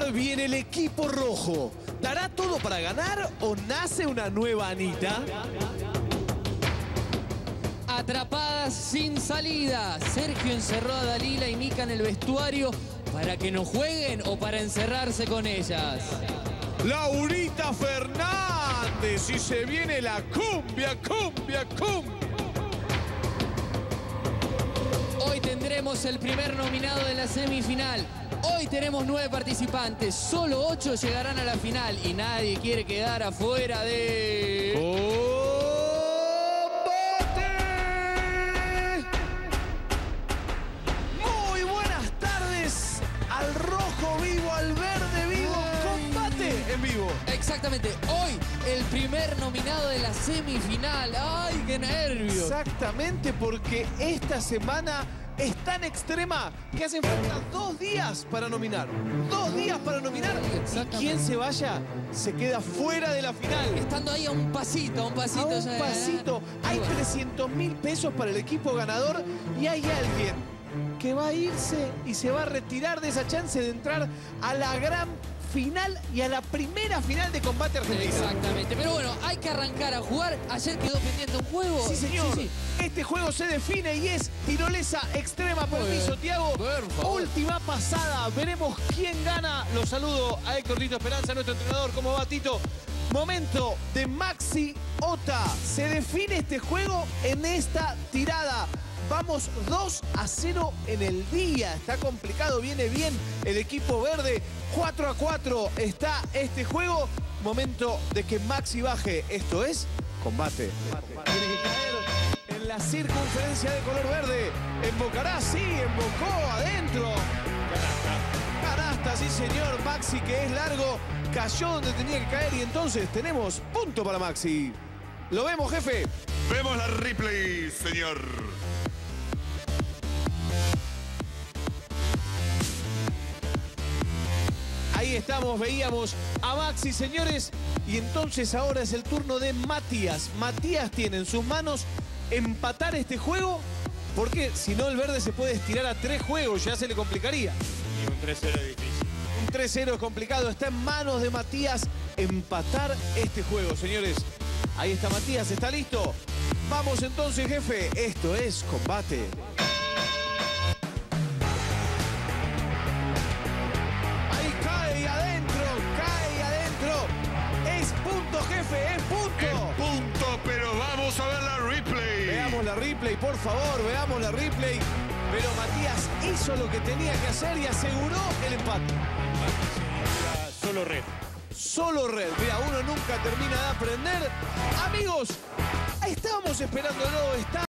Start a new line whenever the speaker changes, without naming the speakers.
lugar viene el equipo rojo. ¿Dará todo para ganar o nace una nueva Anita?
Atrapadas sin salida. Sergio encerró a Dalila y Mica en el vestuario para que no jueguen o para encerrarse con ellas.
Laurita Fernández y se viene la cumbia, cumbia, cumbia.
Hoy tendremos el primer nominado de la semifinal. Hoy tenemos nueve participantes, solo ocho llegarán a la final y nadie quiere quedar afuera de...
¡Combate! Muy buenas tardes al rojo vivo, al verde vivo. Combate en vivo.
Exactamente, hoy el primer nominado de la semifinal. ¡Ay, qué nervios!
Exactamente porque esta semana es tan extrema que hacen falta dos días para nominar. Dos días para nominar. Y quien se vaya se queda fuera de la final.
Estando ahí a un pasito, a un pasito.
A un pasito. Hay
bueno,
300 mil pesos para el equipo ganador y hay alguien que va a irse y se va a retirar de esa chance de entrar a la gran final y a la primera final de combate argentino.
Exactamente, pero bueno, hay que arrancar a jugar. Ayer quedó pendiente un juego.
Sí, señor.
Sí, sí.
Este juego se define y es tirolesa extrema. Permiso,
bien.
Tiago.
Por.
Última pasada. Veremos quién gana. Los saludo a Héctor Tito Esperanza, nuestro entrenador. ¿Cómo va, Tito? Momento de Maxi Ota. Se define este juego en esta tirada. Vamos 2 a 0 en el día. Está complicado, viene bien el equipo verde. 4 a 4 está este juego. Momento de que Maxi baje. Esto es combate. Tiene que caer en la circunferencia de color verde. Embocará, sí, embocó adentro. Canasta, sí señor. Maxi que es largo. Cayó donde tenía que caer y entonces tenemos punto para Maxi. ¿Lo vemos, jefe?
Vemos la replay, señor.
Ahí estamos, veíamos a Maxi, señores. Y entonces ahora es el turno de Matías. Matías tiene en sus manos empatar este juego. Porque si no, el verde se puede estirar a tres juegos, ya se le complicaría.
Y un 3-0 es difícil.
Un 3-0 es complicado. Está en manos de Matías empatar este juego, señores. Ahí está Matías, ¿está listo? Vamos entonces, jefe. Esto es combate. La replay, por favor, veamos la replay. Pero Matías hizo lo que tenía que hacer y aseguró el empate.
Solo red.
Solo red. Mira, uno nunca termina de aprender. Amigos, estábamos esperándolo. Está